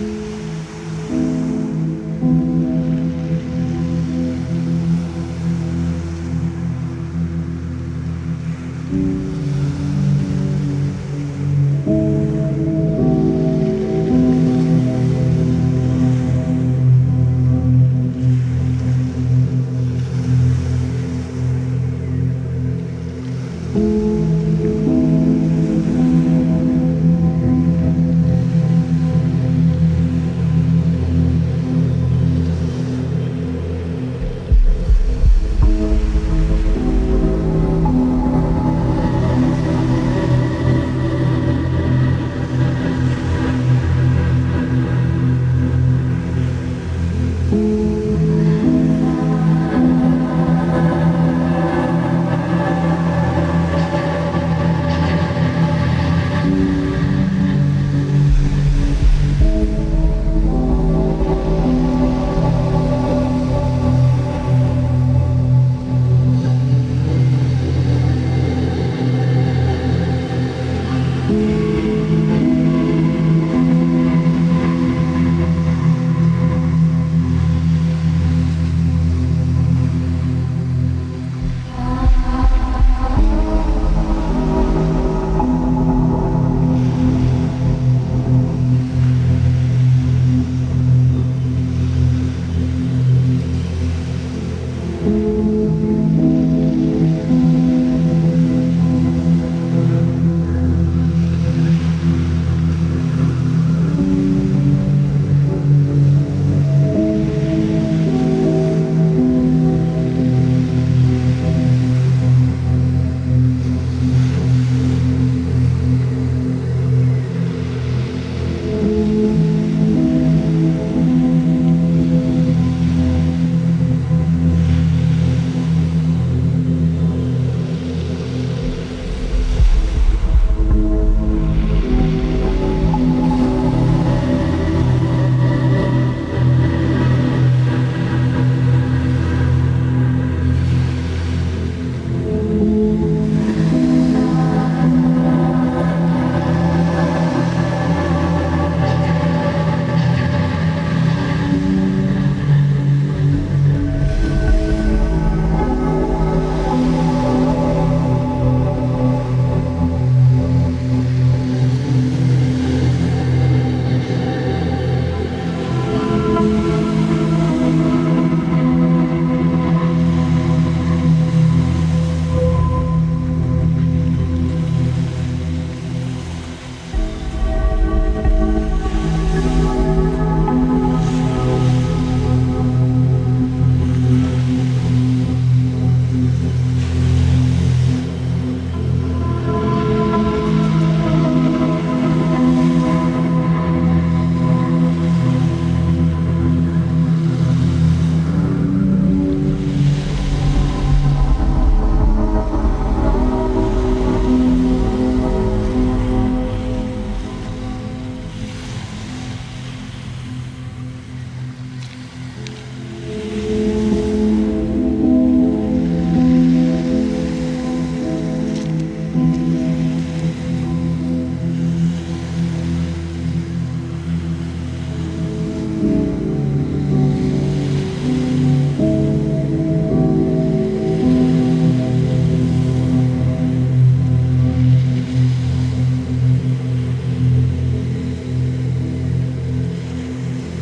Mm-hmm.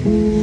Mm-hmm.